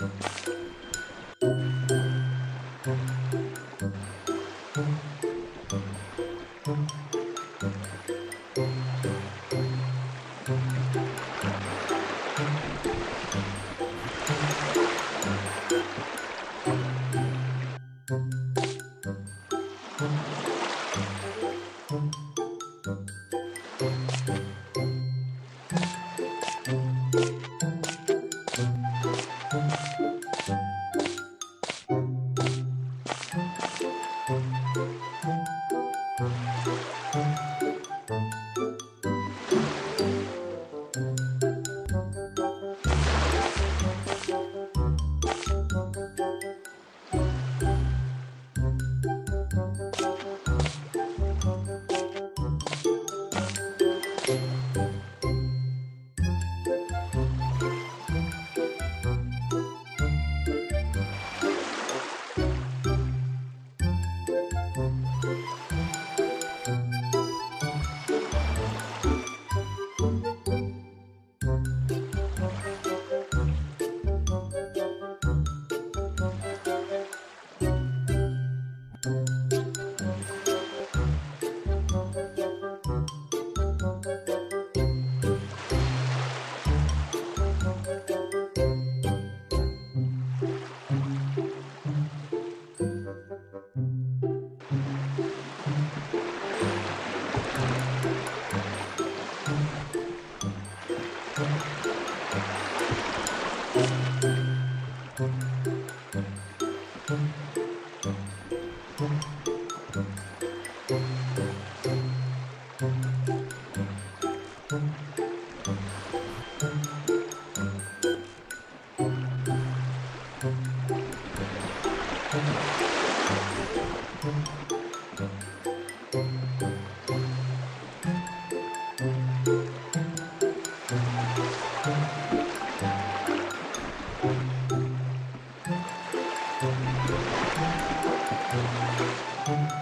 Música Thank mm -hmm. you. Thank you.